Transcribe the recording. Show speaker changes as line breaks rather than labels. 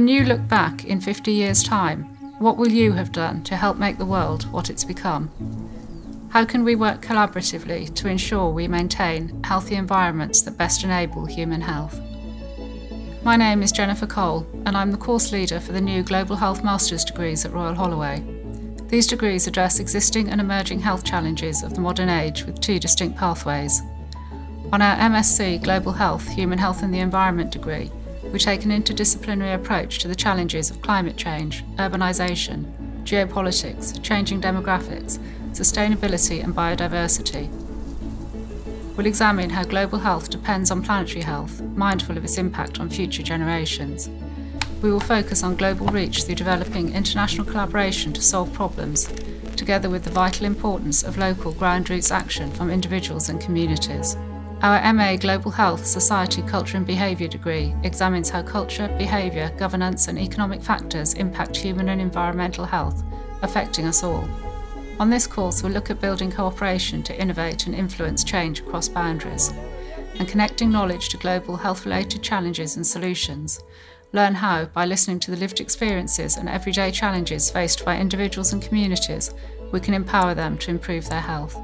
When you look back in 50 years' time, what will you have done to help make the world what it's become? How can we work collaboratively to ensure we maintain healthy environments that best enable human health? My name is Jennifer Cole, and I'm the course leader for the new Global Health Master's degrees at Royal Holloway. These degrees address existing and emerging health challenges of the modern age with two distinct pathways. On our MSc Global Health, Human Health and the Environment degree, we take an interdisciplinary approach to the challenges of climate change, urbanisation, geopolitics, changing demographics, sustainability and biodiversity. We'll examine how global health depends on planetary health, mindful of its impact on future generations. We will focus on global reach through developing international collaboration to solve problems, together with the vital importance of local ground roots action from individuals and communities. Our MA Global Health, Society, Culture and Behaviour degree examines how culture, behaviour, governance and economic factors impact human and environmental health, affecting us all. On this course, we'll look at building cooperation to innovate and influence change across boundaries, and connecting knowledge to global health-related challenges and solutions. Learn how by listening to the lived experiences and everyday challenges faced by individuals and communities, we can empower them to improve their health.